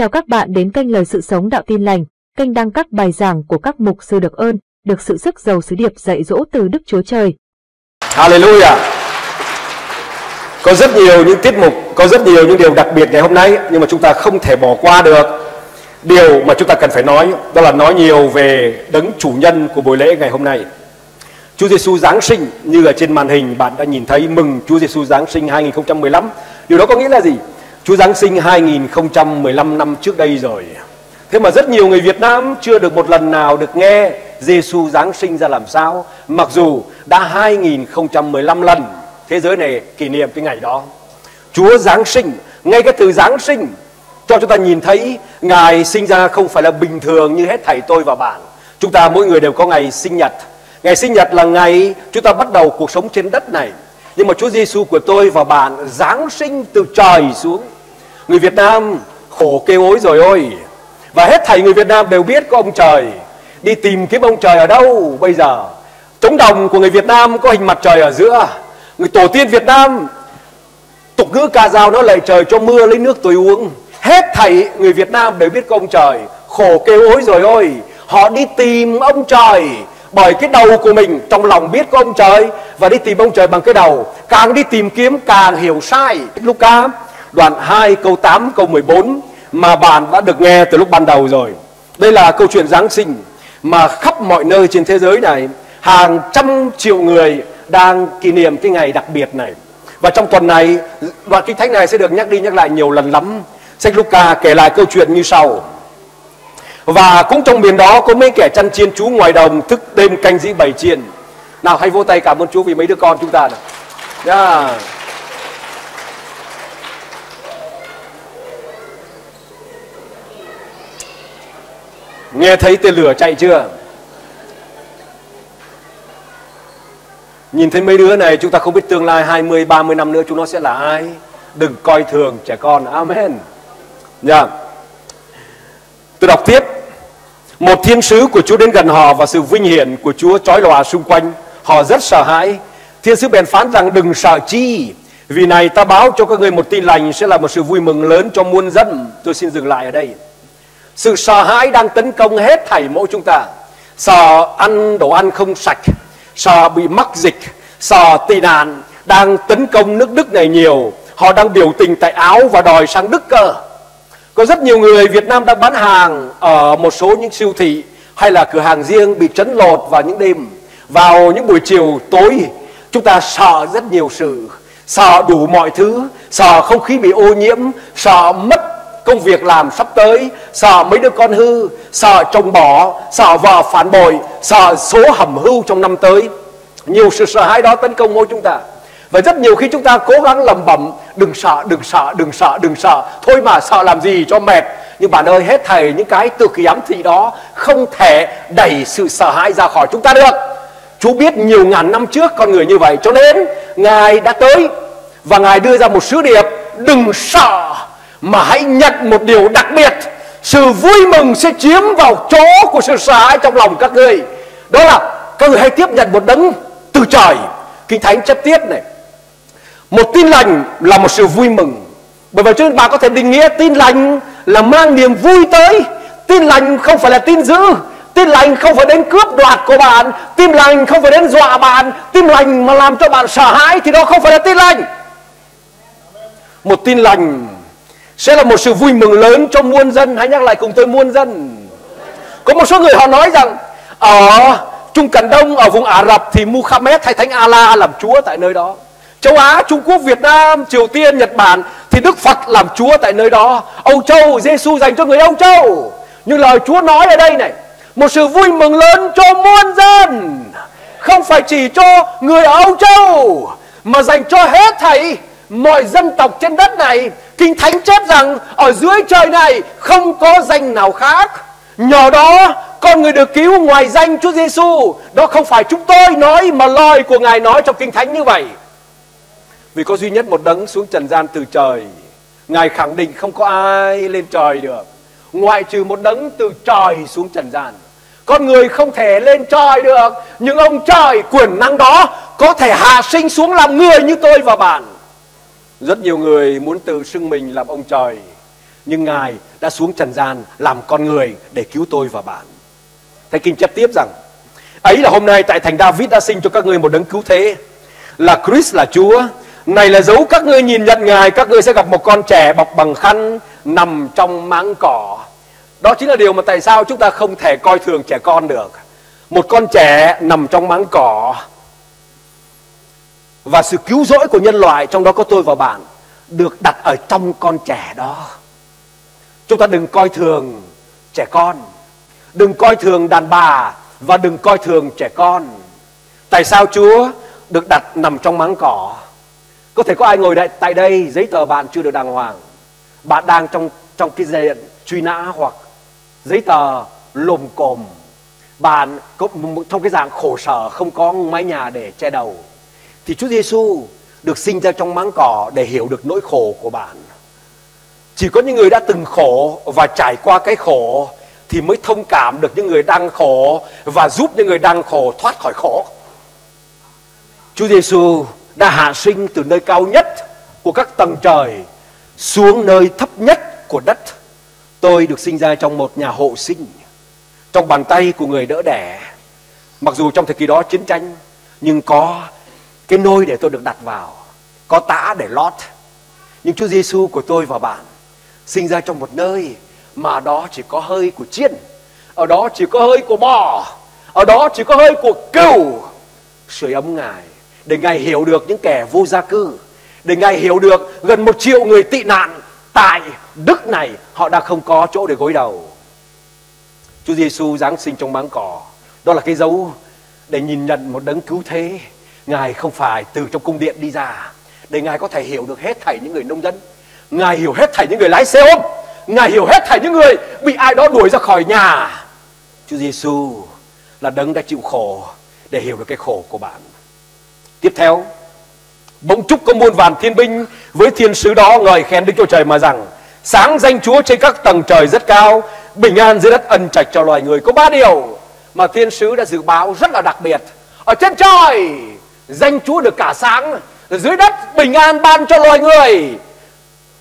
Chào các bạn đến kênh Lời Sự Sống Đạo Tin Lành, kênh đăng các bài giảng của các mục sư được ơn, được sự sức giàu sứ điệp dạy dỗ từ Đức Chúa Trời. Hallelujah. Có rất nhiều những tiết mục, có rất nhiều những điều đặc biệt ngày hôm nay nhưng mà chúng ta không thể bỏ qua được. Điều mà chúng ta cần phải nói đó là nói nhiều về đấng chủ nhân của buổi lễ ngày hôm nay. Chúa Giêsu Giáng sinh như ở trên màn hình bạn đã nhìn thấy mừng Chúa Giêsu Giáng sinh 2015. Điều đó có nghĩa là gì? Chúa Giáng sinh 2015 năm trước đây rồi. Thế mà rất nhiều người Việt Nam chưa được một lần nào được nghe Giêsu Giáng sinh ra làm sao, mặc dù đã 2015 lần thế giới này kỷ niệm cái ngày đó. Chúa Giáng sinh, ngay cái từ Giáng sinh cho chúng ta nhìn thấy Ngài sinh ra không phải là bình thường như hết thảy tôi và bạn. Chúng ta mỗi người đều có ngày sinh nhật. Ngày sinh nhật là ngày chúng ta bắt đầu cuộc sống trên đất này. Nhưng mà Chúa Giêsu của tôi và bạn Giáng sinh từ trời xuống. Người Việt Nam, khổ kêu ối rồi ôi. Và hết thầy người Việt Nam đều biết có ông trời. Đi tìm kiếm ông trời ở đâu bây giờ? Trống đồng của người Việt Nam có hình mặt trời ở giữa. Người tổ tiên Việt Nam, tục ngữ ca dao nó lạy trời cho mưa lấy nước tôi uống. Hết thảy người Việt Nam đều biết có ông trời. Khổ kêu ối rồi ôi. Họ đi tìm ông trời bởi cái đầu của mình, trong lòng biết có ông trời và đi tìm ông trời bằng cái đầu càng đi tìm kiếm, càng hiểu sai Luca đoạn 2 câu 8 câu 14 mà bạn đã được nghe từ lúc ban đầu rồi đây là câu chuyện Giáng sinh mà khắp mọi nơi trên thế giới này, hàng trăm triệu người đang kỷ niệm cái ngày đặc biệt này và trong tuần này, đoạn kinh thánh này sẽ được nhắc đi nhắc lại nhiều lần lắm sách Luca kể lại câu chuyện như sau và cũng trong miền đó, có mấy kẻ chăn chiên chú ngoài đồng thức đêm canh dĩ bảy chiên. Nào, hãy vô tay cảm ơn Chúa vì mấy đứa con chúng ta này. Yeah. Nghe thấy tên lửa chạy chưa? Nhìn thấy mấy đứa này chúng ta không biết tương lai 20, 30 năm nữa chúng nó sẽ là ai. Đừng coi thường trẻ con. Amen. Nha. Yeah. Tôi đọc tiếp một thiên sứ của Chúa đến gần họ và sự vinh hiển của Chúa trói lòa xung quanh. Họ rất sợ hãi. Thiên sứ bèn phán rằng đừng sợ chi. Vì này ta báo cho các người một tin lành sẽ là một sự vui mừng lớn cho muôn dân. Tôi xin dừng lại ở đây. Sự sợ hãi đang tấn công hết thảy mỗi chúng ta. Sợ ăn đồ ăn không sạch, sợ bị mắc dịch, sợ tị nạn đang tấn công nước Đức này nhiều. Họ đang biểu tình tại Áo và đòi sang Đức cơ. Có rất nhiều người Việt Nam đang bán hàng ở một số những siêu thị hay là cửa hàng riêng bị trấn lột vào những đêm. Vào những buổi chiều tối chúng ta sợ rất nhiều sự, sợ đủ mọi thứ, sợ không khí bị ô nhiễm, sợ mất công việc làm sắp tới, sợ mấy đứa con hư, sợ chồng bỏ, sợ vợ phản bội, sợ số hầm hưu trong năm tới. Nhiều sự sợ hãi đó tấn công mỗi chúng ta. Và rất nhiều khi chúng ta cố gắng lầm bẩm Đừng sợ, đừng sợ, đừng sợ, đừng sợ Thôi mà sợ làm gì cho mệt Nhưng bạn ơi hết thầy những cái từ kỳ ám thị đó Không thể đẩy sự sợ hãi ra khỏi chúng ta được Chú biết nhiều ngàn năm trước con người như vậy Cho nên Ngài đã tới Và Ngài đưa ra một sứ điệp Đừng sợ mà hãy nhận một điều đặc biệt. Sự vui mừng sẽ chiếm vào chỗ của sự sợ hãi trong lòng các người Đó là, các người hãy tiếp nhận một đấng từ trời. Kinh Thánh chất tiết này. Một tin lành là một sự vui mừng. Bởi vậy cho nên bạn có thể định nghĩa tin lành là mang niềm vui tới. Tin lành không phải là tin dữ. Tin lành không phải đến cướp đoạt của bạn. Tin lành không phải đến dọa bạn. Tin lành mà làm cho bạn sợ hãi thì đó không phải là tin lành. Một tin lành sẽ là một sự vui mừng lớn cho muôn dân hãy nhắc lại cùng tôi muôn dân có một số người họ nói rằng ở Trung Cận Đông ở vùng Ả Rập thì Muhammad hay Thánh Allah làm chúa tại nơi đó Châu Á, Trung Quốc, Việt Nam, Triều Tiên, Nhật Bản thì Đức Phật làm Chúa tại nơi đó. Âu Châu, Giêsu dành cho người Âu Châu. nhưng lời Chúa nói ở đây này, một sự vui mừng lớn cho muôn dân. Không phải chỉ cho người ở Âu Châu mà dành cho hết thảy mọi dân tộc trên đất này. Kinh Thánh chép rằng ở dưới trời này không có danh nào khác. Nhờ đó, con người được cứu ngoài danh Chúa Giêsu. Đó không phải chúng tôi nói, mà lời của Ngài nói trong Kinh Thánh như vậy. Vì có duy nhất một đấng xuống trần gian từ trời, Ngài khẳng định không có ai lên trời được Ngoại trừ một đấng từ trời xuống trần gian Con người không thể lên trời được, Nhưng ông trời quyền năng đó Có thể hạ sinh xuống làm người như tôi và bạn rất nhiều người muốn tự xưng mình làm ông trời nhưng Ngài đã xuống trần gian làm con người để cứu tôi và bạn. Thầy Kinh chép tiếp rằng, ấy là hôm nay tại thành David đã sinh cho các ngươi một đấng cứu thế, là Chris là Chúa. Này là dấu các ngươi nhìn nhận Ngài, các ngươi sẽ gặp một con trẻ bọc bằng khăn nằm trong máng cỏ. Đó chính là điều mà tại sao chúng ta không thể coi thường trẻ con được. Một con trẻ nằm trong máng cỏ và sự cứu rỗi của nhân loại trong đó có tôi và bạn được đặt ở trong con trẻ đó. Chúng ta đừng coi thường trẻ con. Đừng coi thường đàn bà và đừng coi thường trẻ con. Tại sao chúa được đặt nằm trong máng cỏ? Có thể có ai ngồi đây, tại đây giấy tờ bạn chưa được đàng hoàng. Bạn đang trong trong cái diện truy nã hoặc giấy tờ lồm cồm. Bạn có trong cái dạng khổ sở không có mái nhà để che đầu thì Chúa Giêsu được sinh ra trong máng cỏ để hiểu được nỗi khổ của bạn. Chỉ có những người đã từng khổ và trải qua cái khổ thì mới thông cảm được những người đang khổ và giúp những người đang khổ thoát khỏi khổ. Chúa Giêsu đã hạ sinh từ nơi cao nhất của các tầng trời xuống nơi thấp nhất của đất. Tôi được sinh ra trong một nhà hộ sinh, trong bàn tay của người đỡ đẻ. Mặc dù trong thời kỳ đó chiến tranh, nhưng có cái nôi để tôi được đặt vào, có tã để lót. Nhưng Chúa Giêsu của tôi và bạn sinh ra trong một nơi mà đó chỉ có hơi của chiên, ở đó chỉ có hơi của bò, ở đó chỉ có hơi của cừu. Sưởi ấm ngài để ngài hiểu được những kẻ vô gia cư, để ngài hiểu được gần một triệu người tị nạn tại đức này, họ đã không có chỗ để gối đầu. Chúa Giêsu giáng sinh trong máng cỏ, đó là cái dấu để nhìn nhận một đấng cứu thế. Ngài không phải từ trong cung điện đi ra để Ngài có thể hiểu được hết thảy những người nông dân. Ngài hiểu hết thảy những người lái xe ôm. Ngài hiểu hết thảy những người bị ai đó đuổi ra khỏi nhà. Chúa Giêsu là đấng đã chịu khổ để hiểu được cái khổ của bạn. Tiếp theo, bỗng chúc có muôn vàn thiên binh với thiên sứ đó ngợi khen Đức Chúa Trời mà rằng sáng danh Chúa trên các tầng trời rất cao, bình an dưới đất ân trạch cho loài người. Có ba điều mà thiên sứ đã dự báo rất là đặc biệt. Ở trên trời danh Chúa được cả sáng, dưới đất bình an ban cho loài người.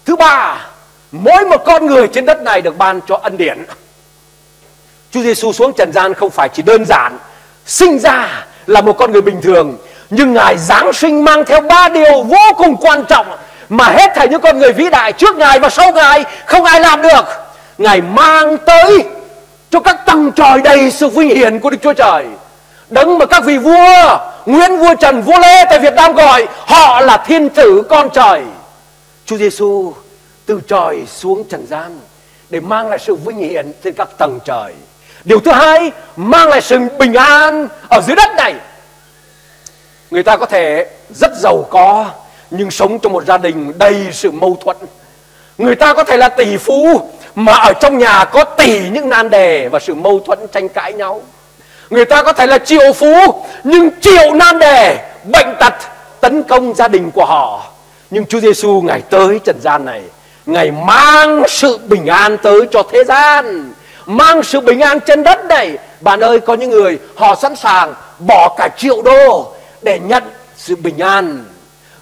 Thứ ba, mỗi một con người trên đất này được ban cho ân điển. Chúa Giêsu xuống trần gian không phải chỉ đơn giản sinh ra là một con người bình thường, nhưng ngài giáng sinh mang theo ba điều vô cùng quan trọng mà hết thảy những con người vĩ đại trước ngài và sau ngài không ai làm được. Ngài mang tới cho các tầng trời đầy sự vinh hiển của Đức Chúa Trời đấng mà các vị vua Nguyễn vua Trần vua Lê tại Việt Nam gọi, họ là thiên tử con trời. Chúa Giêsu từ trời xuống trần gian để mang lại sự vinh hiển trên các tầng trời. Điều thứ hai, mang lại sự bình an ở dưới đất này. Người ta có thể rất giàu có, nhưng sống trong một gia đình đầy sự mâu thuẫn. Người ta có thể là tỷ phú, mà ở trong nhà có tỷ những nan đề và sự mâu thuẫn tranh cãi nhau. Người ta có thể là triệu phú, Nhưng triệu nan đề, Bệnh tật, tấn công gia đình của họ. Nhưng Chúa Giêsu ngày tới trần gian này. Ngày mang sự bình an tới cho thế gian. Mang sự bình an trên đất này. Bạn ơi, có những người, Họ sẵn sàng bỏ cả triệu đô Để nhận sự bình an.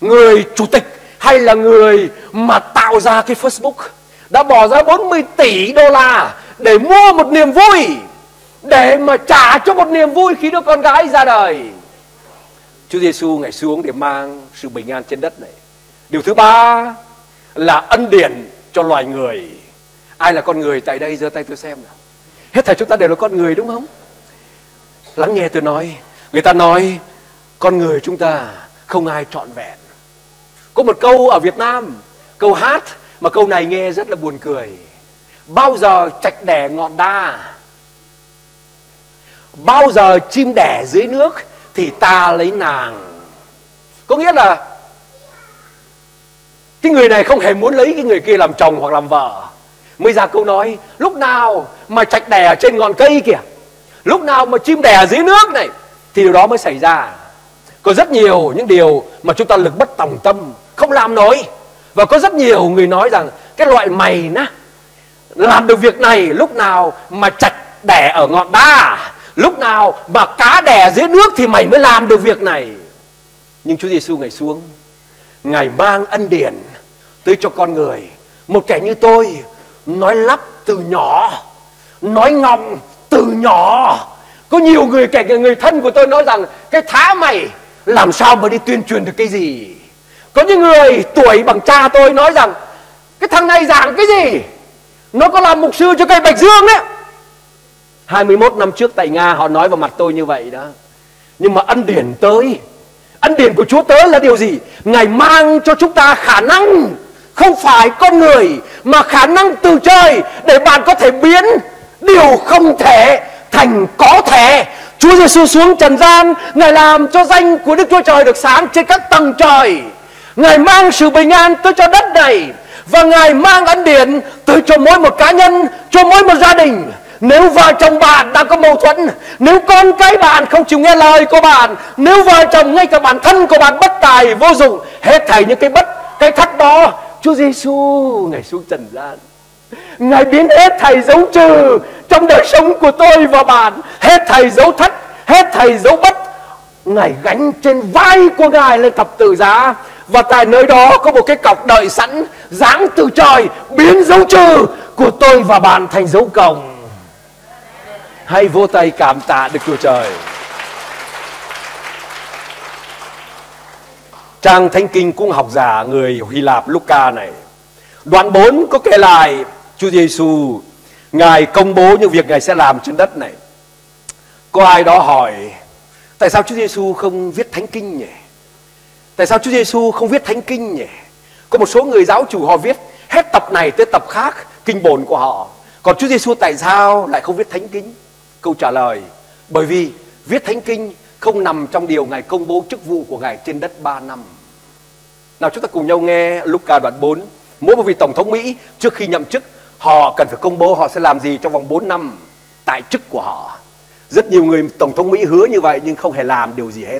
Người chủ tịch hay là người mà tạo ra cái Facebook, đã bỏ ra 40 tỷ đô la để mua một niềm vui để mà trả cho một niềm vui khi đứa con gái ra đời. Chúa Giêsu ngài xuống để mang sự bình an trên đất này. Điều thứ ba là ân điển cho loài người. Ai là con người tại đây, giơ tay tôi xem nào. Hết thảy chúng ta đều là con người đúng không? Lắng nghe tôi nói. Người ta nói, con người chúng ta không ai trọn vẹn. Có một câu ở Việt Nam, câu hát mà câu này nghe rất là buồn cười. Bao giờ trạch đẻ ngọn đa bao giờ chim đẻ dưới nước thì ta lấy nàng. Có nghĩa là cái người này không hề muốn lấy cái người kia làm chồng hoặc làm vợ. Mới ra câu nói, lúc nào mà trạch đẻ ở trên ngọn cây kìa, lúc nào mà chim đẻ ở dưới nước này, thì điều đó mới xảy ra. Có rất nhiều những điều mà chúng ta lực bất tòng tâm, không làm nổi. Và có rất nhiều người nói rằng, cái loại mày ná làm được việc này, lúc nào mà chặt đẻ ở ngọn đá Lúc nào mà cá đẻ dưới nước thì mày mới làm được việc này. Nhưng Chúa Giêsu ngày xuống, Ngài mang ân điển tới cho con người. Một kẻ như tôi, nói lắp từ nhỏ nói ngọng từ nhỏ có nhiều người kể cả người thân của tôi nói rằng cái thá mày làm sao mà đi tuyên truyền được cái gì có những người tuổi bằng cha tôi nói rằng cái thằng này giảng cái gì nó có làm mục sư cho cây bạch dương đấy 21 năm trước tại Nga, họ nói vào mặt tôi như vậy đó. Nhưng mà ân điển tới. Ân điển của Chúa tới là điều gì? Ngài mang cho chúng ta khả năng. Không phải con người, mà khả năng từ trời để bạn có thể biến điều không thể thành có thể. Chúa Giêsu xuống trần gian, Ngài làm cho danh của Đức Chúa Trời được sáng trên các tầng trời. Ngài mang sự bình an tới cho đất này, Và Ngài mang ân điển tới cho mỗi một cá nhân, Cho mỗi một gia đình nếu vợ chồng bạn đang có mâu thuẫn, Nếu con cái bạn không chịu nghe lời của bạn, Nếu vợ chồng ngay cả bản thân của bạn bất tài, vô dụng, Hết thảy những cái bất, Cái thắt đó, Chúa Giêsu Ngài xuống trần gian. Ngài biến hết thầy dấu trừ Trong đời sống của tôi và bạn, Hết thầy dấu thất, Hết thầy dấu bất. Ngài gánh trên vai của Ngài lên thập tự giá. Và tại nơi đó có một cái cọc đợi sẵn Giáng từ trời, Biến dấu trừ của tôi và bạn thành dấu cộng. Hay vô tay cảm tạ Đức Chúa Trời Trang Thánh Kinh cũng học giả người Hy Lạp Luca này Đoạn 4 có kể lại Chúa Giêsu Ngài công bố những việc Ngài sẽ làm trên đất này. Có ai đó hỏi, tại sao Chúa Giêsu không viết Thánh Kinh nhỉ? Tại sao Chúa Giêsu không viết Thánh Kinh nhỉ? Có một số người giáo chủ họ viết hết tập này tới tập khác, kinh bổn của họ. Còn Chúa Giêsu tại sao lại không viết Thánh Kinh? Câu trả lời bởi vì viết Thánh Kinh không nằm trong điều Ngài công bố chức vụ của Ngài trên đất 3 năm. Nào chúng ta cùng nhau nghe Luca đoạn 4 Mỗi một vị Tổng thống Mỹ trước khi nhậm chức Họ cần phải công bố họ sẽ làm gì trong vòng 4 năm tại chức của họ. Rất nhiều người Tổng thống Mỹ hứa như vậy nhưng không hề làm điều gì hết.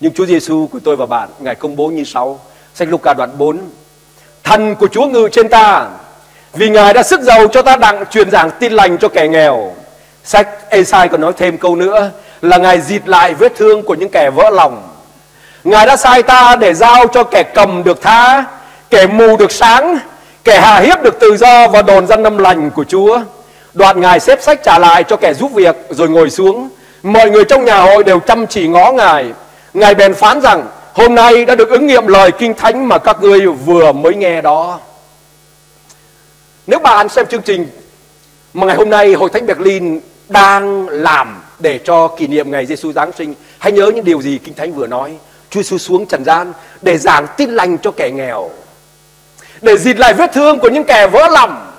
Nhưng Chúa Giêsu của tôi và bạn, Ngài công bố như sau. Sách Luca đoạn 4. Thần của Chúa ngự trên ta, vì Ngài đã sức giàu cho ta đặng truyền giảng tin lành cho kẻ nghèo. Sách Esai còn nói thêm câu nữa là Ngài dịt lại vết thương của những kẻ vỡ lòng. Ngài đã sai ta để giao cho kẻ cầm được tha, kẻ mù được sáng, Kẻ hà hiếp được tự do và đồn dân năm lành của Chúa. Đoạn Ngài xếp sách trả lại cho kẻ giúp việc rồi ngồi xuống. Mọi người trong nhà hội đều chăm chỉ ngó Ngài. Ngài bèn phán rằng hôm nay đã được ứng nghiệm lời kinh thánh mà các ngươi vừa mới nghe đó. Nếu bạn xem chương trình mà ngày hôm nay Hội Thánh Berlin đang làm để cho kỷ niệm ngày Giêsu Giáng sinh, hãy nhớ những điều gì Kinh Thánh vừa nói. Chúa Giêsu xuống trần gian để giảng tin lành cho kẻ nghèo, để dịt lại vết thương của những kẻ vỡ lòng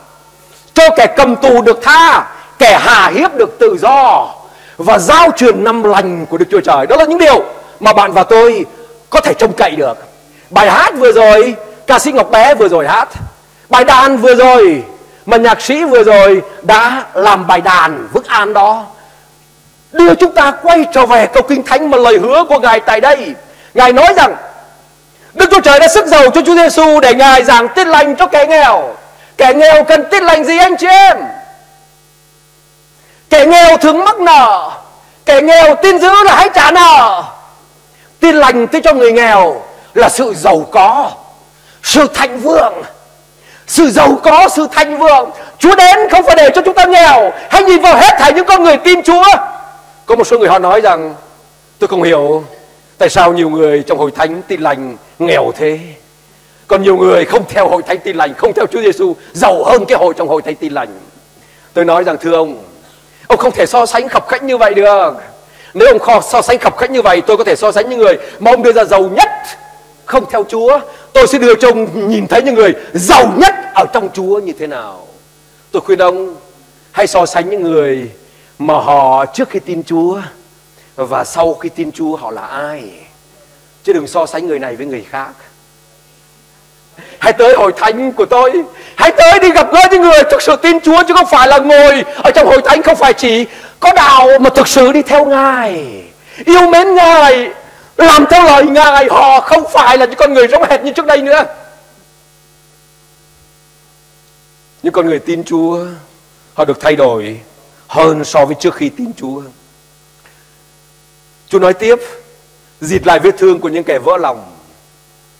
cho kẻ cầm tù được tha kẻ hà hiếp được tự do và giao truyền năm lành của Đức Chúa Trời. Đó là những điều mà bạn và tôi có thể trông cậy được. Bài hát vừa rồi ca sĩ Ngọc Bé vừa rồi hát bài đàn vừa rồi mà nhạc sĩ vừa rồi đã làm bài đàn vững an đó đưa chúng ta quay trở về câu kinh thánh mà lời hứa của ngài tại đây ngài nói rằng Đức Chúa Trời đã sức giàu cho Chúa Giêsu để Ngài giảng tin lành cho kẻ nghèo. Kẻ nghèo cần tin lành gì anh chị em? Kẻ nghèo thường mắc nợ. Kẻ nghèo tin giữ là hãy trả nợ. Tin lành tới cho người nghèo là sự giàu có, sự thịnh vượng. Sự giàu có, sự thành vượng. Chúa đến không phải để cho chúng ta nghèo Hãy nhìn vào hết thảy những con người tin Chúa. Có một số người họ nói rằng Tôi không hiểu Tại sao nhiều người trong hội thánh tin lành nghèo thế. Còn nhiều người không theo hội thánh tin lành không theo Chúa Giêsu giàu hơn cái hội trong hội thánh tin lành. Tôi nói rằng thưa ông ông không thể so sánh khập khánh như vậy được. Nếu ông kho so sánh khập khánh như vậy tôi có thể so sánh những người mà ông đưa ra giàu nhất không theo Chúa tôi sẽ đưa cho ông nhìn thấy những người giàu nhất ở trong Chúa như thế nào. Tôi khuyên ông, hãy so sánh những người mà họ trước khi tin Chúa và sau khi tin Chúa họ là ai. Chứ đừng so sánh người này với người khác. Hãy tới hội thánh của tôi. Hãy tới đi gặp gỡ những người thực sự tin Chúa chứ không phải là ngồi ở trong hội thánh không phải chỉ có đạo mà thực sự đi theo Ngài. Yêu mến Ngài làm theo lời Ngài họ không phải là những con người giống hệt như trước đây nữa. Những con người tin Chúa họ được thay đổi hơn so với trước khi tin Chúa. Chúa nói tiếp Dịt lại vết thương của những kẻ vỡ lòng.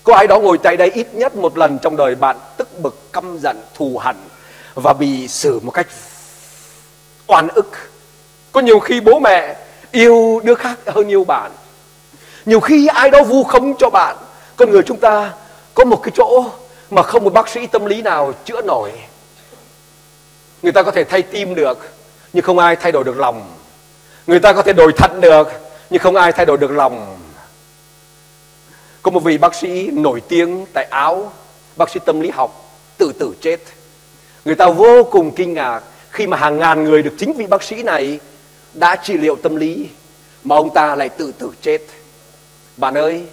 Có ai đó ngồi tại đây ít nhất một lần trong đời bạn Tức bực, căm giận, thù hận và bị xử một cách oan ức. Có nhiều khi bố mẹ yêu đứa khác hơn yêu bạn nhiều khi ai đó vu khống cho bạn. Con người chúng ta có một cái chỗ mà không một bác sĩ tâm lý nào chữa nổi. Người ta có thể thay tim được, nhưng không ai thay đổi được lòng. Người ta có thể đổi thận được, nhưng không ai thay đổi được lòng. Có một vị bác sĩ nổi tiếng tại áo, bác sĩ tâm lý học, tự tử chết. Người ta vô cùng kinh ngạc khi mà hàng ngàn người được chính vị bác sĩ này đã trị liệu tâm lý, mà ông ta lại tự tử chết bạn ơi,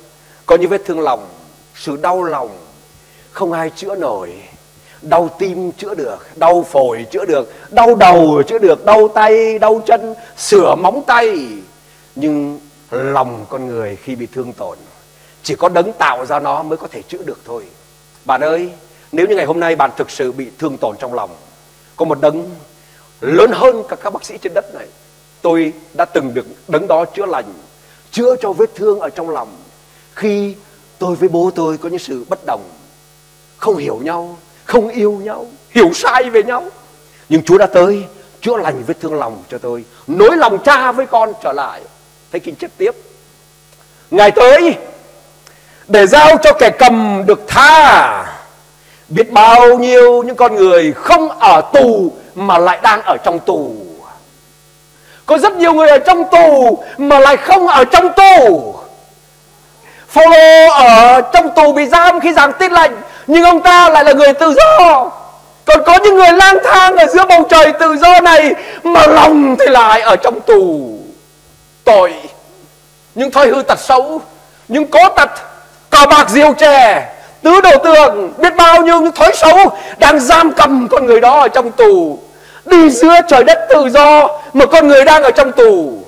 có những vết thương lòng, sự đau lòng không ai chữa nổi. Đau tim chữa được, đau phổi chữa được, đau đầu chữa được, đau tay, đau chân, sửa móng tay. Nhưng lòng con người khi bị thương tổn, chỉ có đấng tạo ra nó mới có thể chữa được thôi. Bạn ơi, nếu như ngày hôm nay bạn thực sự bị thương tổn trong lòng, có một đấng lớn hơn cả các bác sĩ trên đất này. Tôi đã từng được đấng đó chữa lành chữa cho vết thương ở trong lòng. Khi tôi với bố tôi có những sự bất đồng, không hiểu nhau, không yêu nhau, hiểu sai về nhau, nhưng chúa đã tới, chữa lành vết thương lòng cho tôi, nối lòng cha với con trở lại. Thấy kinh chết tiếp. Ngài tới để giao cho kẻ cầm được tha. Biết bao nhiêu những con người không ở tù mà lại đang ở trong tù có rất nhiều người ở trong tù mà lại không ở trong tù. Phaolô ở trong tù bị giam khi giảng tin lành nhưng ông ta lại là người tự do. Còn có những người lang thang ở giữa bầu trời tự do này mà lòng thì lại ở trong tù. Tội. Những thói hư tật xấu, những cố tật cờ bạc diều chè. Tứ đồ tường biết bao nhiêu những thói xấu đang giam cầm con người đó ở trong tù đi giữa trời đất tự do mà con người đang ở trong tù.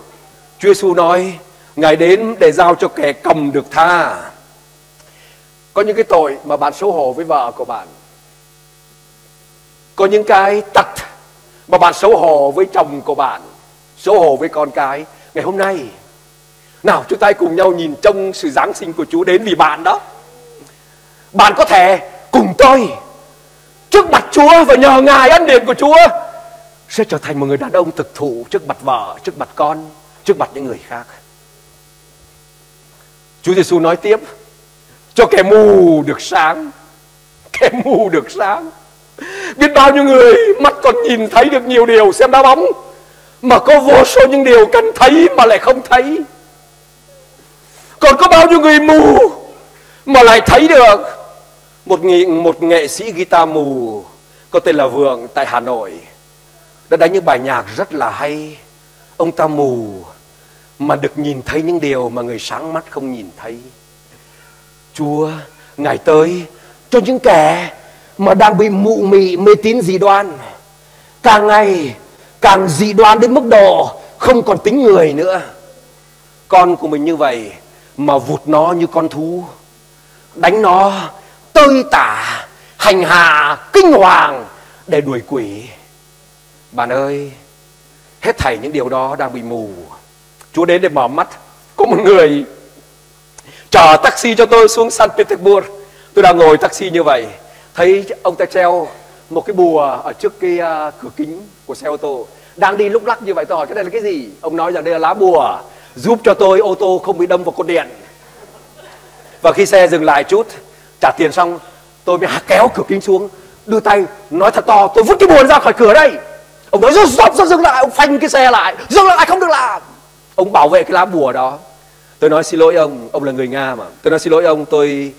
Chúa Giêsu nói, Ngài đến để giao cho kẻ cầm được tha. Có những cái tội mà bạn xấu hổ với vợ của bạn. Có những cái tật mà bạn xấu hổ với chồng của bạn, Xấu hổ với con cái. Ngày hôm nay, Nào chúng ta cùng nhau nhìn trông sự Giáng sinh của Chúa đến vì bạn đó. Bạn có thể cùng tôi Trước mặt Chúa và nhờ Ngài ân điển của Chúa. Sẽ trở thành một người đàn ông thực thụ trước mặt vợ, trước mặt con, trước mặt những người khác. Chúa Giêsu nói tiếp cho kẻ mù được sáng kẻ mù được sáng. Biết bao nhiêu người mắt còn nhìn thấy được nhiều điều xem đá bóng mà có vô số những điều cần thấy mà lại không thấy. Còn có bao nhiêu người mù mà lại thấy được một nghệ, một nghệ sĩ guitar mù có tên là Vượng tại Hà Nội đã đánh những bài nhạc rất là hay ông ta mù mà được nhìn thấy những điều mà người sáng mắt không nhìn thấy. Chúa, Ngài tới cho những kẻ mà đang bị mụ mị mê tín dị đoan. Càng ngày càng dị đoan đến mức độ không còn tính người nữa. Con của mình như vậy mà vụt nó như con thú. Đánh nó tơi tả, hành hạ, kinh hoàng để đuổi quỷ. Bạn ơi, hết thảy những điều đó đang bị mù Chúa đến để mở mắt. Có một người chở taxi cho tôi xuống San Petersburg. Tôi đang ngồi taxi như vậy. Thấy ông ta treo một cái bùa ở trước cái uh, cửa kính của xe ô tô. Đang đi lúc lắc như vậy tôi hỏi cái này là cái gì? Ông nói rằng đây là lá bùa giúp cho tôi ô tô không bị đâm vào cột điện. Và khi xe dừng lại chút, trả tiền xong, tôi mới kéo cửa kính xuống, đưa tay nói thật to, tôi vứt cái bùa ra khỏi cửa đây. Ông nói dừng, dừng, dừng lại, ông phanh cái xe lại, dừng lại không được làm. Ông bảo vệ cái lá bùa đó. Tôi nói xin lỗi ông ông là người nga mà. Tôi nói xin lỗi ông tôi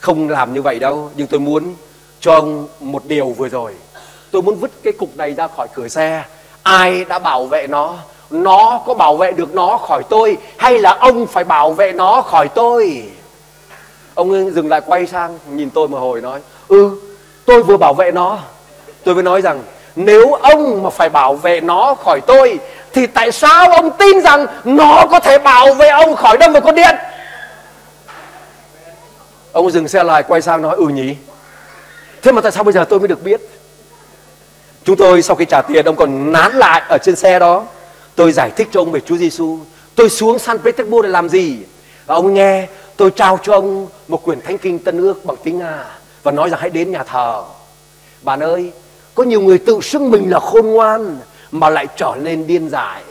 không làm như vậy đâu nhưng tôi muốn cho ông một điều vừa rồi. Tôi muốn vứt cái cục này ra khỏi cửa xe. Ai đã bảo vệ nó? Nó có bảo vệ được nó khỏi tôi hay là ông phải bảo vệ nó khỏi tôi? Ông dừng lại quay sang nhìn tôi một hồi nói ừ tôi vừa bảo vệ nó. Tôi mới nói rằng nếu ông mà phải bảo vệ nó khỏi tôi, thì tại sao ông tin rằng nó có thể bảo vệ ông khỏi đâm vào con điện? Ông dừng xe lại, quay sang nói ừ nhỉ. Thế mà tại sao bây giờ tôi mới được biết? Chúng tôi sau khi trả tiền, ông còn nán lại ở trên xe đó. Tôi giải thích cho ông về Chúa Giêsu tôi xuống San Petersburg để làm gì? Và ông nghe, tôi trao cho ông một quyển thánh kinh tân ước bằng tiếng Nga và nói rằng hãy đến nhà thờ. Bạn ơi có nhiều người tự xưng mình là khôn ngoan, mà lại trở nên điên dại.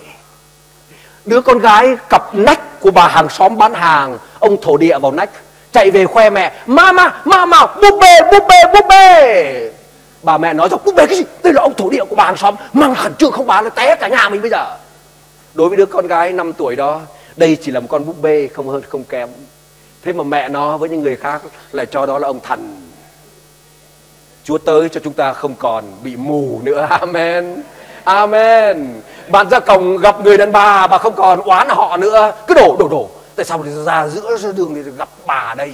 Đứa con gái cặp nách của bà hàng xóm bán hàng, ông thổ địa vào nách, chạy về khoe mẹ mama mama búp bê búp bê búp bê. Bà mẹ nói rằng búp bê cái gì? Đây là ông thổ địa của bà hàng xóm mang khẩn trương không bán nó té cả nhà mình bây giờ. Đối với đứa con gái 5 tuổi đó, đây chỉ là một con búp bê không hơn không kém. Thế mà mẹ nó với những người khác lại cho đó là ông thần. Chúa tới cho chúng ta không còn bị mù nữa. Amen. Amen. Bạn ra cổng gặp người đàn bà Bà không còn oán họ nữa. Cứ đổ đổ đổ. Tại sao ra giữa đường thì gặp bà đây?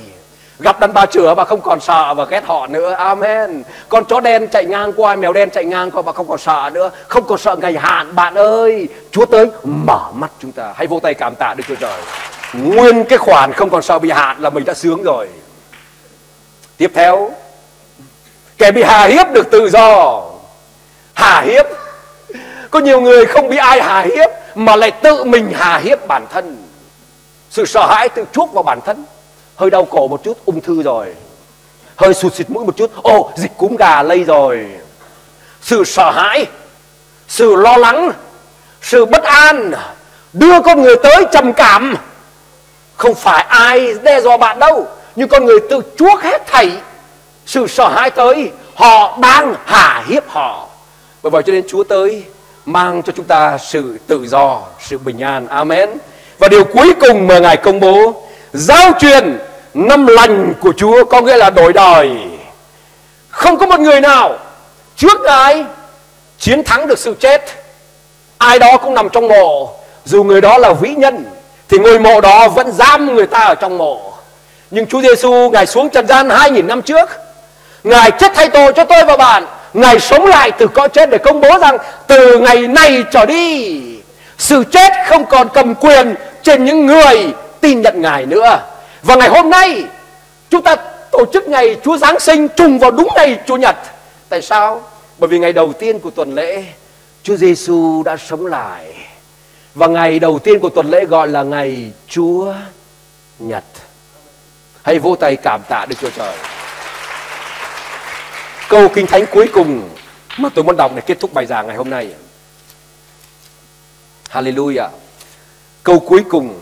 Gặp đàn bà chửa bà không còn sợ và ghét họ nữa. Amen. Con chó đen chạy ngang qua, Mèo đen chạy ngang qua bà không còn sợ nữa. Không còn sợ ngày hạn. Bạn ơi, Chúa tới mở mắt chúng ta. Hãy vô tay cảm tạ Đức Chúa Trời. Nguyên cái khoản không còn sợ bị hạn là mình đã sướng rồi. Tiếp theo. Kẻ bị hà hiếp được tự do. Hà hiếp. Có nhiều người không bị ai hà hiếp Mà lại tự mình hà hiếp bản thân. Sự sợ hãi tự chuốc vào bản thân. Hơi đau cổ một chút, ung thư rồi. Hơi sụt xịt mũi một chút Ồ dịch cúm gà lây rồi. Sự sợ hãi, Sự lo lắng, Sự bất an Đưa con người tới trầm cảm. Không phải ai đe dọa bạn đâu, Nhưng con người tự chuốc hết thảy sự sợ hãi tới, họ đang hà hiếp họ. Bởi vậy cho nên Chúa tới, mang cho chúng ta sự tự do, sự bình an. Amen. Và điều cuối cùng mà ngài công bố, giao truyền năm lành của Chúa có nghĩa là đổi đời. Không có một người nào trước ngài chiến thắng được sự chết. Ai đó cũng nằm trong mộ. Dù người đó là vĩ nhân, thì ngôi mộ đó vẫn giam người ta ở trong mộ. Nhưng Chúa Giêsu ngài xuống trần gian 2.000 năm trước Ngài chết thay tội cho tôi và bạn. Ngài sống lại từ cõi chết để công bố rằng Từ ngày này trở đi, Sự chết không còn cầm quyền Trên những người tin nhận Ngài nữa. Và ngày hôm nay, Chúng ta tổ chức ngày Chúa Giáng sinh Trùng vào đúng ngày Chủ nhật. Tại sao? Bởi vì ngày đầu tiên của tuần lễ, Chúa Giêsu đã sống lại. Và ngày đầu tiên của tuần lễ gọi là ngày Chúa Nhật. Hãy vô tay cảm tạ Đức Chúa Trời câu kinh thánh cuối cùng mà tôi muốn đọc để kết thúc bài giảng ngày hôm nay. Hallelujah. Câu cuối cùng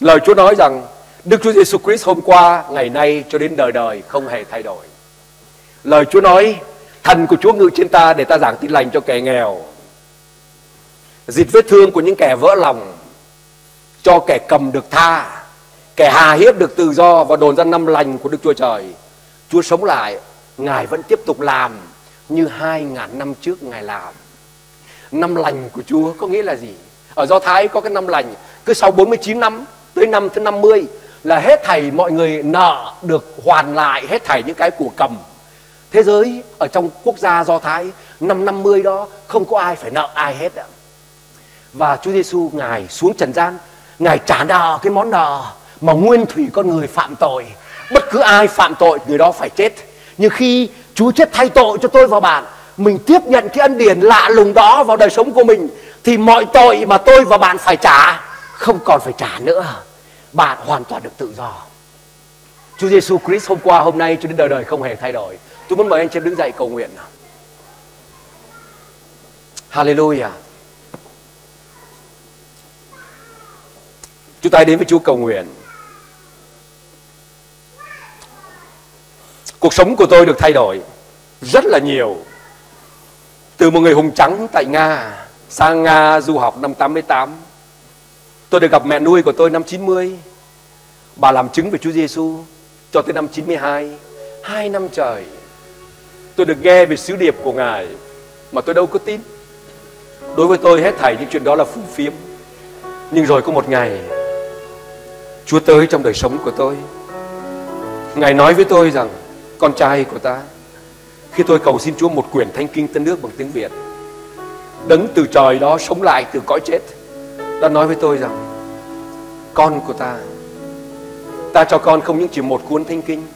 lời Chúa nói rằng Đức Chúa Giêsu Christ hôm qua, ngày nay cho đến đời đời không hề thay đổi. Lời Chúa nói thần của Chúa ngự trên ta để ta giảng tin lành cho kẻ nghèo. Dịt vết thương của những kẻ vỡ lòng cho kẻ cầm được tha, kẻ hà hiếp được tự do và đồn ra năm lành của Đức Chúa Trời. Chúa sống lại Ngài vẫn tiếp tục làm như hai ngàn năm trước Ngài làm. Năm lành của Chúa có nghĩa là gì? Ở Do Thái có cái năm lành, cứ sau 49 năm tới năm thứ 50 là hết thảy mọi người nợ được hoàn lại hết thảy những cái của cầm. Thế giới ở trong quốc gia Do Thái năm 50 đó không có ai phải nợ ai hết ạ. Và Chúa Giêsu ngài xuống trần gian, ngài trả nợ cái món nợ mà nguyên thủy con người phạm tội. Bất cứ ai phạm tội người đó phải chết nhưng khi Chúa chết thay tội cho tôi và bạn, Mình tiếp nhận cái ân điển lạ lùng đó vào đời sống của mình, Thì mọi tội mà tôi và bạn phải trả Không còn phải trả nữa. Bạn hoàn toàn được tự do. Chúa Giêsu Christ hôm qua, hôm nay cho đến đời đời không hề thay đổi. Tôi muốn mời anh chị đứng dậy cầu nguyện nào. Hallelujah. Chúng ta đến với Chúa cầu nguyện. Cuộc sống của tôi được thay đổi rất là nhiều. Từ một người hùng trắng tại Nga sang Nga du học năm 88. Tôi được gặp mẹ nuôi của tôi năm 90. Bà làm chứng về Chúa Giêsu cho tới năm 92. Hai năm trời. Tôi được nghe về sứ điệp của Ngài mà tôi đâu có tin. Đối với tôi hết thảy những chuyện đó là phù phiếm. Nhưng rồi có một ngày, Chúa tới trong đời sống của tôi. Ngài nói với tôi rằng con trai của ta. Khi tôi cầu xin Chúa một quyển thánh kinh tân nước bằng tiếng Việt, đấng từ trời đó sống lại từ cõi chết, đã nói với tôi rằng, con của ta ta cho con không những chỉ một cuốn thánh kinh,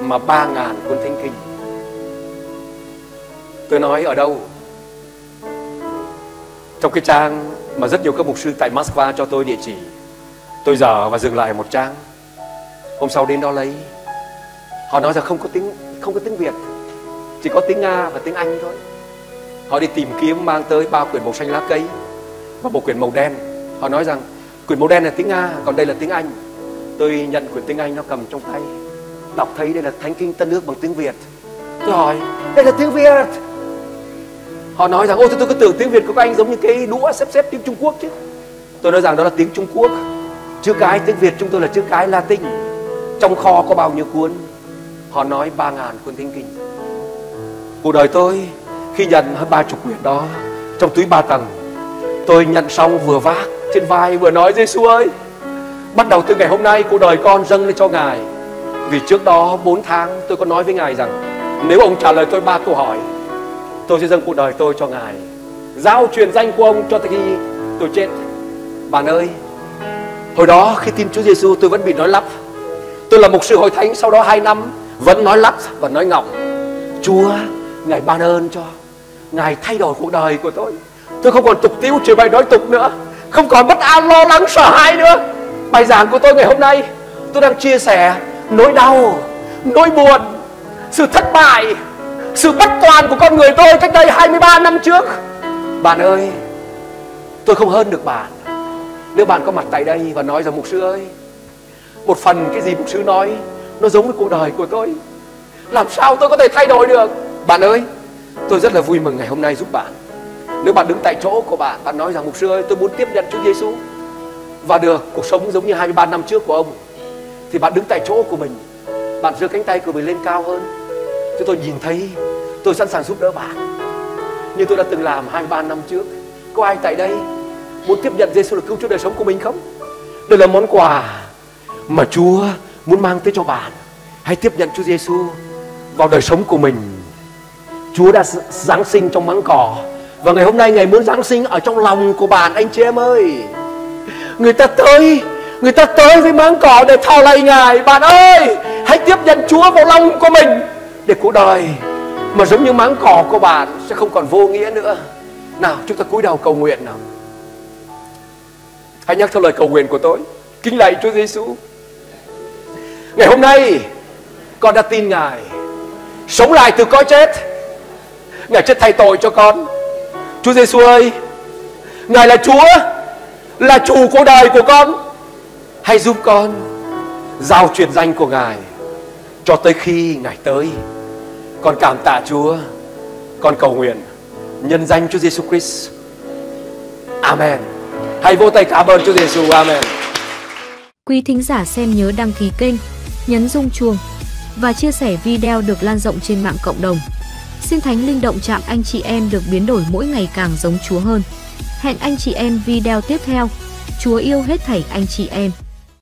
mà ba ngàn cuốn thánh kinh. Tôi nói, ở đâu? Trong cái trang mà rất nhiều các mục sư tại Moscow cho tôi địa chỉ, tôi dở và dừng lại một trang. Hôm sau đến đó lấy họ nói rằng không có tiếng không có tiếng việt chỉ có tiếng Nga và tiếng Anh thôi. Họ đi tìm kiếm mang tới ba quyển màu xanh lá cây và một quyển màu đen. Họ nói rằng quyển màu đen là tiếng Nga còn đây là tiếng Anh. Tôi nhận quyển tiếng Anh nó cầm trong tay. Đọc thấy đây là thánh kinh tân ước bằng tiếng Việt. Tôi hỏi đây là tiếng Việt? Họ nói rằng ôi tôi, tôi cứ tưởng tiếng Việt của các anh giống như cái đũa xếp xếp tiếng Trung Quốc chứ. Tôi nói rằng đó là tiếng Trung Quốc. Chữ cái tiếng Việt chúng tôi là chữ cái Latin. Trong kho có bao nhiêu cuốn? Họ nói ba ngàn cuốn thánh kinh. Cuộc đời tôi, khi nhận hơn ba chục quyển đó, trong túi ba tầng, tôi nhận xong vừa vác trên vai vừa nói Giêsu ơi, bắt đầu từ ngày hôm nay cuộc đời con dâng lên cho ngài. Vì trước đó 4 tháng tôi có nói với ngài rằng, nếu ông trả lời tôi ba câu hỏi, tôi sẽ dâng cuộc đời tôi cho ngài. Giao truyền danh của ông cho tới khi tôi chết. Bạn ơi, hồi đó khi tin Chúa Giêsu tôi vẫn bị nói lắp. Tôi là một sư hội thánh, sau đó 2 năm vẫn nói lắp và nói ngọng. Chúa, ngài ban ơn cho. Ngài thay đổi cuộc đời của tôi. Tôi không còn tục tiếu chửi bày nói tục nữa. Không còn bất an lo lắng, sợ hãi nữa. Bài giảng của tôi ngày hôm nay, tôi đang chia sẻ nỗi đau, nỗi buồn, sự thất bại, sự bất toàn của con người tôi cách đây 23 năm trước. Bạn ơi, tôi không hơn được bạn. Nếu bạn có mặt tại đây và nói rằng, mục sư ơi, một phần cái gì mục sư nói nó giống với cuộc đời của tôi. Làm sao tôi có thể thay đổi được? Bạn ơi, tôi rất là vui mừng ngày hôm nay giúp bạn. Nếu bạn đứng tại chỗ của bạn bạn nói rằng, mục sư ơi, tôi muốn tiếp nhận Chúa Giêsu và được, cuộc sống giống như 23 năm trước của ông. Thì bạn đứng tại chỗ của mình, bạn giơ cánh tay của mình lên cao hơn. Cho tôi nhìn thấy, tôi sẵn sàng giúp đỡ bạn. Như tôi đã từng làm 23 năm trước. Có ai tại đây muốn tiếp nhận Giêsu là cứu Chúa đời sống của mình không? Đây là món quà mà Chúa muốn mang tới cho bạn. Hãy tiếp nhận Chúa Giêsu vào đời sống của mình. Chúa đã giáng sinh trong mắng cỏ. Và ngày hôm nay Ngài muốn Giáng sinh ở trong lòng của bạn, anh chị em ơi. Người ta tới, Người ta tới với máng cỏ để thao lạy Ngài. Bạn ơi, Hãy tiếp nhận Chúa vào lòng của mình Để cuộc đời Mà giống như máng cỏ của bạn Sẽ không còn vô nghĩa nữa. Nào, chúng ta cúi đầu cầu nguyện nào. Hãy nhắc theo lời cầu nguyện của tôi. Kính lạy Chúa Giêsu Ngày hôm nay, Con đã tin Ngài, Sống lại từ cõi chết. Ngài chết thay tội cho con. Chúa Giêsu ơi, Ngài là Chúa, Là chủ cuộc đời của con. Hãy giúp con Giao truyền danh của Ngài Cho tới khi Ngài tới. Con cảm tạ Chúa. Con cầu nguyện Nhân danh Chúa Giêsu Christ. Amen. Hãy vô tay cảm ơn Chúa Giêsu Amen. Quý thính giả xem nhớ đăng ký kênh Nhấn rung chuông Và chia sẻ video được lan rộng trên mạng cộng đồng Xin Thánh Linh động chạm anh chị em được biến đổi mỗi ngày càng giống Chúa hơn. Hẹn anh chị em video tiếp theo. Chúa yêu hết thảy anh chị em.